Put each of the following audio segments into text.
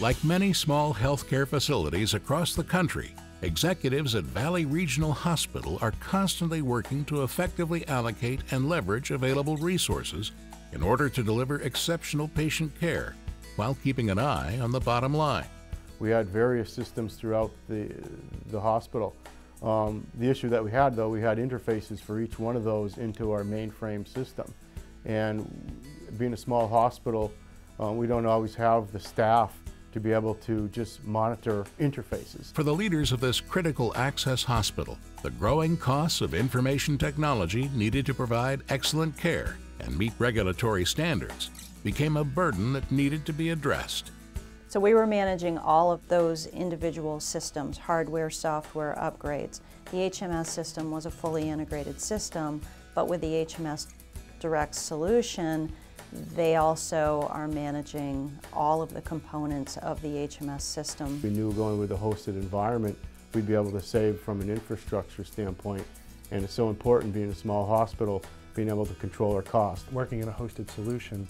Like many small healthcare facilities across the country, executives at Valley Regional Hospital are constantly working to effectively allocate and leverage available resources in order to deliver exceptional patient care while keeping an eye on the bottom line. We had various systems throughout the, the hospital. Um, the issue that we had though, we had interfaces for each one of those into our mainframe system. And being a small hospital, uh, we don't always have the staff to be able to just monitor interfaces. For the leaders of this critical access hospital, the growing costs of information technology needed to provide excellent care and meet regulatory standards became a burden that needed to be addressed. So we were managing all of those individual systems, hardware, software, upgrades. The HMS system was a fully integrated system, but with the HMS Direct solution, they also are managing all of the components of the HMS system. We knew going with a hosted environment, we'd be able to save from an infrastructure standpoint. And it's so important being a small hospital, being able to control our cost. Working in a hosted solution,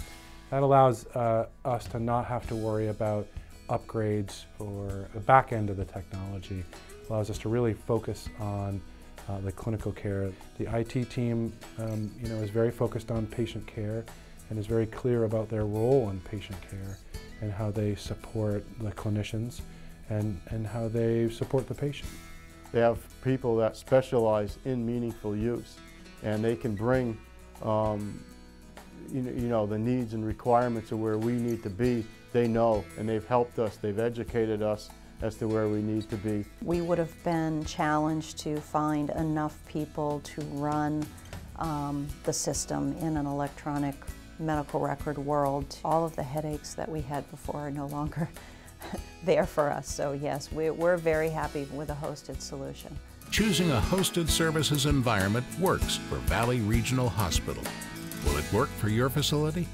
that allows uh, us to not have to worry about upgrades or the back end of the technology. Allows us to really focus on uh, the clinical care. The IT team um, you know, is very focused on patient care and is very clear about their role in patient care and how they support the clinicians and, and how they support the patient. They have people that specialize in meaningful use and they can bring um, you know, you know, the needs and requirements of where we need to be, they know and they've helped us, they've educated us as to where we need to be. We would have been challenged to find enough people to run um, the system in an electronic medical record world. All of the headaches that we had before are no longer there for us. So yes, we, we're very happy with a hosted solution. Choosing a hosted services environment works for Valley Regional Hospital. Will it work for your facility?